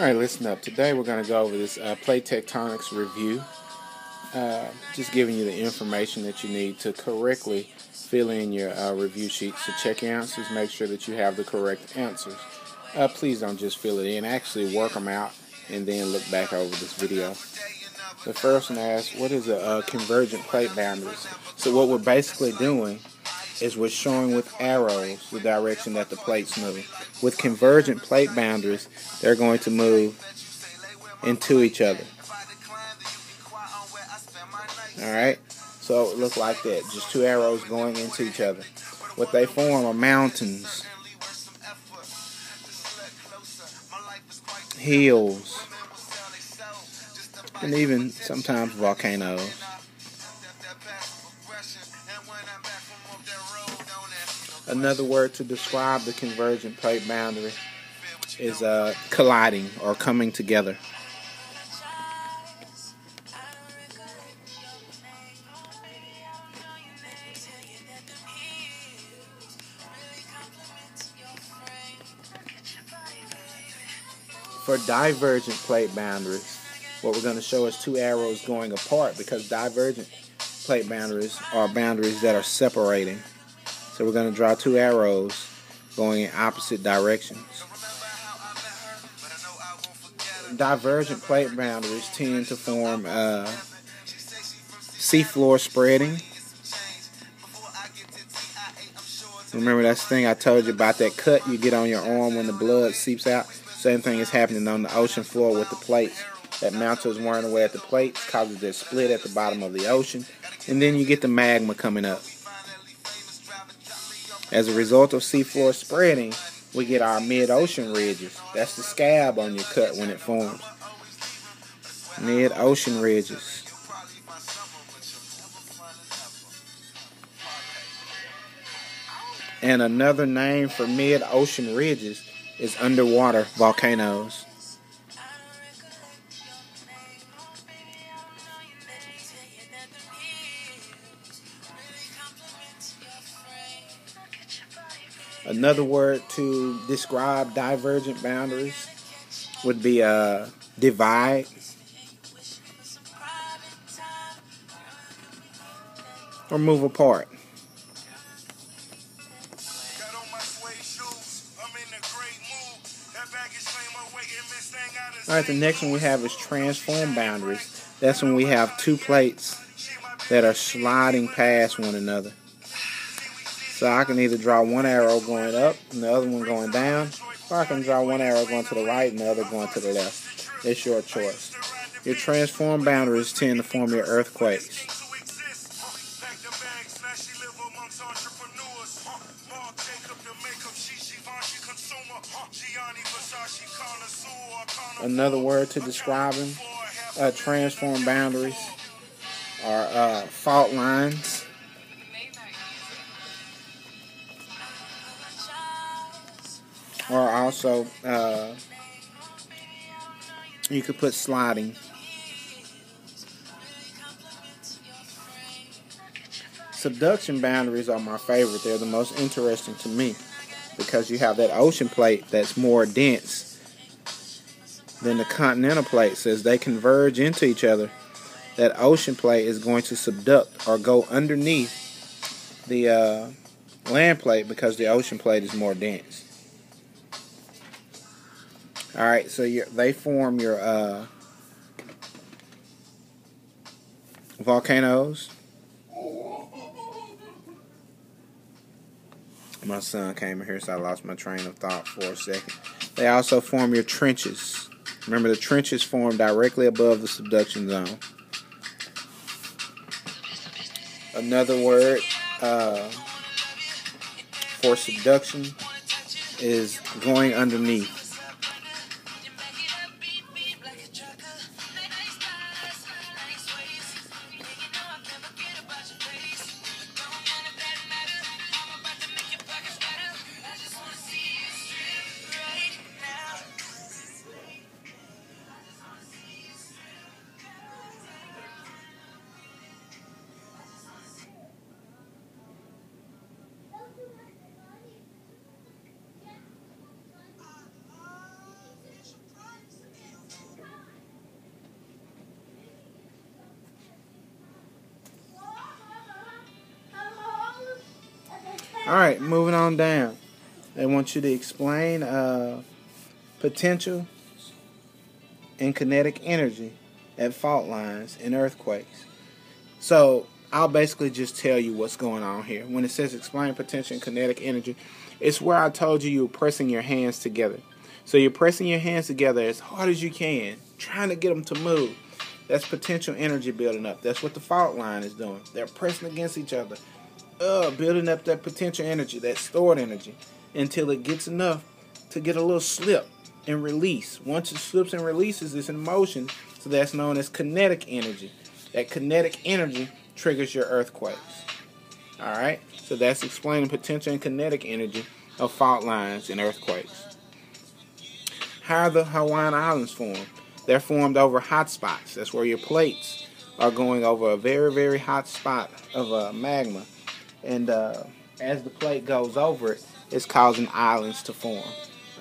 All right, listen up. Today we're going to go over this uh, plate tectonics review. Uh, just giving you the information that you need to correctly fill in your uh, review sheet. So check your answers, make sure that you have the correct answers. Uh, please don't just fill it in, actually work them out and then look back over this video. The first one asks, what is a, a convergent plate boundaries? So what we're basically doing is we're showing with arrows the direction that the plates move. With convergent plate boundaries, they're going to move into each other. Alright? So it looks like that. Just two arrows going into each other. What they form are mountains, hills, and even sometimes volcanoes. Another word to describe the convergent plate boundary is uh, colliding or coming together. For divergent plate boundaries, what we're going to show is two arrows going apart because divergent plate boundaries are boundaries that are separating. So we're going to draw two arrows going in opposite directions. Divergent plate boundaries tend to form uh, seafloor spreading. Remember that thing I told you about that cut you get on your arm when the blood seeps out? Same thing is happening on the ocean floor with the plates. That mantle is wearing away at the plates, causes that split at the bottom of the ocean, and then you get the magma coming up. As a result of seafloor spreading, we get our mid-ocean ridges. That's the scab on your cut when it forms. Mid-ocean ridges. And another name for mid-ocean ridges is underwater volcanoes. Another word to describe divergent boundaries would be uh, divide. Or move apart. Alright, the next one we have is transform boundaries. That's when we have two plates that are sliding past one another. So I can either draw one arrow going up and the other one going down, or I can draw one arrow going to the right and the other going to the left. It's your choice. Your transform boundaries tend to form your earthquakes. Another word to describe them, uh, transform boundaries, are uh, fault lines. Also uh, you could put sliding. Subduction boundaries are my favorite. They're the most interesting to me because you have that ocean plate that's more dense than the continental plate. Says they converge into each other. That ocean plate is going to subduct or go underneath the uh, land plate because the ocean plate is more dense. All right, so they form your uh, volcanoes. My son came in here, so I lost my train of thought for a second. They also form your trenches. Remember, the trenches form directly above the subduction zone. Another word uh, for subduction is going underneath. All right, moving on down. They want you to explain uh, potential and kinetic energy at fault lines and earthquakes. So I'll basically just tell you what's going on here. When it says explain potential and kinetic energy, it's where I told you you were pressing your hands together. So you're pressing your hands together as hard as you can, trying to get them to move. That's potential energy building up. That's what the fault line is doing. They're pressing against each other, uh, building up that potential energy, that stored energy, until it gets enough to get a little slip and release. Once it slips and releases, it's in motion. So that's known as kinetic energy. That kinetic energy triggers your earthquakes. All right? So that's explaining potential and kinetic energy of fault lines and earthquakes. How the Hawaiian Islands formed? They're formed over hot spots. That's where your plates are going over a very, very hot spot of uh, magma. And uh, as the plate goes over it, it's causing islands to form.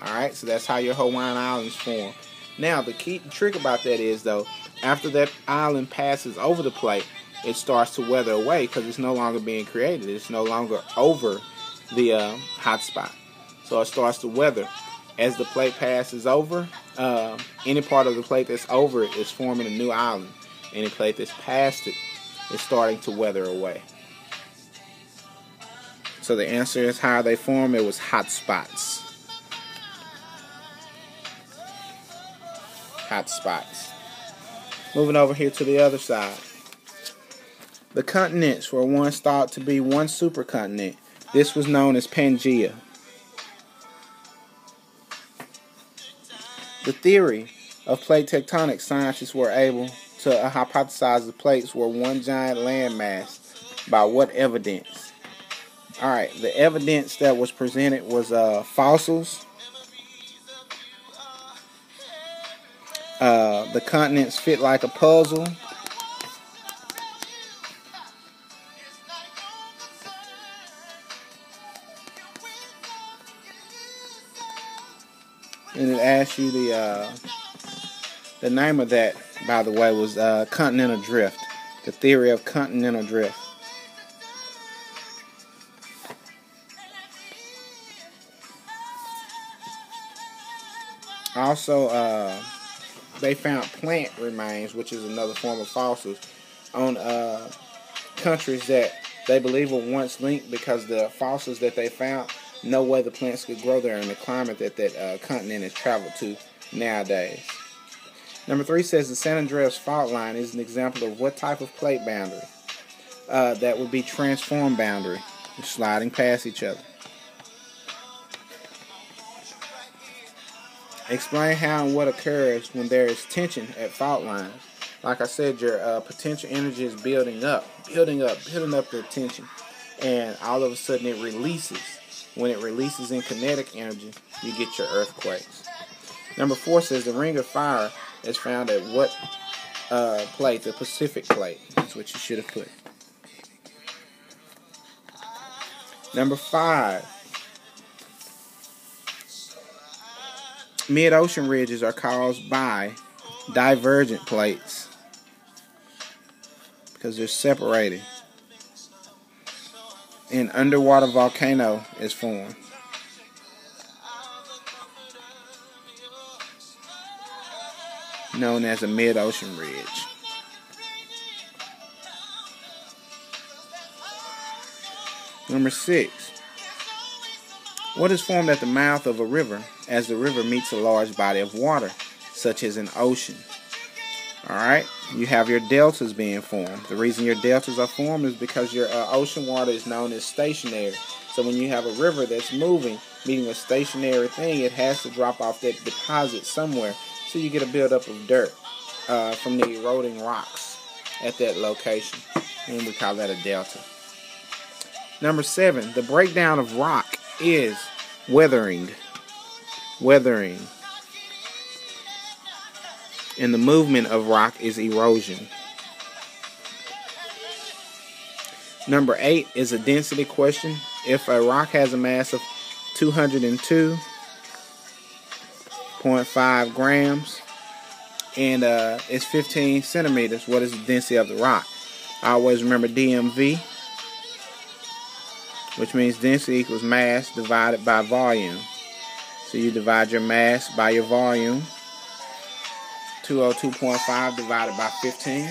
All right, so that's how your Hawaiian Islands form. Now, the key trick about that is, though, after that island passes over the plate, it starts to weather away because it's no longer being created. It's no longer over the uh, hot spot. So it starts to weather. As the plate passes over, uh, any part of the plate that's over it is forming a new island. Any plate that's past it is starting to weather away. So the answer is how they form. It was hot spots. Hot spots. Moving over here to the other side. The continents were once thought to be one supercontinent. This was known as Pangea. The theory of plate tectonics, scientists were able to hypothesize the plates were one giant landmass. By what evidence? All right, the evidence that was presented was uh, fossils. Uh, the continents fit like a puzzle. and it asks you the uh, the name of that, by the way, was uh, continental drift. The theory of continental drift. Also, uh, they found plant remains, which is another form of fossils, on uh, countries that they believe were once linked because the fossils that they found no way the plants could grow there in the climate that that uh, continent has traveled to nowadays. Number three says the San Andreas fault line is an example of what type of plate boundary? Uh, that would be transform boundary, sliding past each other. Explain how and what occurs when there is tension at fault lines. Like I said, your uh, potential energy is building up, building up, building up the tension, and all of a sudden it releases when it releases in kinetic energy, you get your earthquakes. Number four says the ring of fire is found at what uh, plate? The Pacific plate. That's what you should have put. Number five. Mid ocean ridges are caused by divergent plates because they're separated an underwater volcano is formed. Known as a mid ocean ridge. Number six. What is formed at the mouth of a river as the river meets a large body of water, such as an ocean? All right, you have your deltas being formed. The reason your deltas are formed is because your uh, ocean water is known as stationary. So when you have a river that's moving, meaning a stationary thing, it has to drop off that deposit somewhere. So you get a buildup of dirt uh, from the eroding rocks at that location. And we call that a delta. Number seven, the breakdown of rock is weathering. Weathering and the movement of rock is erosion. Number eight is a density question. If a rock has a mass of 202.5 grams and uh, it's 15 centimeters, what is the density of the rock? I always remember DMV. Which means density equals mass divided by volume. So you divide your mass by your volume. 202.5 divided by 15.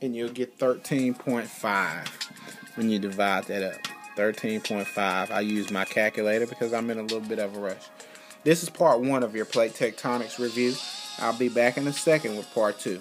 And you'll get 13.5 when you divide that up. 13.5. I use my calculator because I'm in a little bit of a rush. This is part one of your plate tectonics review. I'll be back in a second with part two.